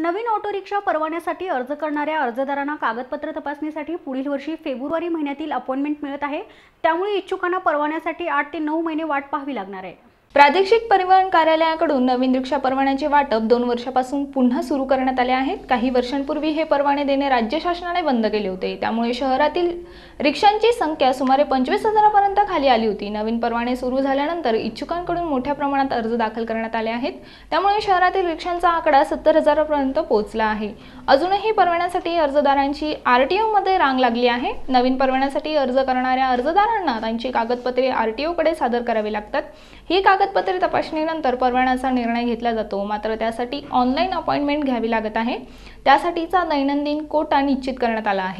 नवीन auto rickshaw परवान्यासाठी अर्ज करणाऱ्या अर्जदारांना कागदपत्र तपासणीसाठी पुढील वर्षी फेब्रुवारी महिन्यातील अपॉइंटमेंट मिळत आहे. त्यामुळे इच्छुकांना परवान्यासाठी आठ ते नऊ महिने वाट पाहावी लागणार आहे. प्रादेशिक परिवहन कार्यालयाकडून नवीन रिक्षा परवान्याचे वाटप दोन वर्षापासून पुन्हा सुरू करण्यात आले आहेत काही वर्षांपूर्वी हे परवाने देणे राज्य शासनाने बंद केले होते. त्यामुळे शहरातील रिक्षांची संख्या सुमारे पंचवीस हजारापर्यंत खाली आली होती. नवीन परवाने सुरू झाल्यानंतर इच्छुकांकडून मोठ्या प्रमाणात अर्ज दाखल करण्यात आले आहेत. त्यामुळे शहरातील रिक्षांचा आकडा सत्तर हजारापर्यंत पोहोचला आहे. अजूनही परवान्यासाठी अर्जदारांची आर टी ओमध्ये रांग लागली आहे. नवीन परवान्यासाठी अर्ज करणाऱ्या अर्जदारांना त्यांची कागदपत्रे आर टी ओकडे सादर करावी लागतात. ही कागदपत्रे तपासणीनंतर परवान्याचा निर्णय घेतला जातो. मात्र त्यासाठी ऑनलाईन अपॉइंटमेंट घ्यावी लागत आहे. त्यासाठीचा दैनंदिन कोटा निश्चित करण्यात आला आहे.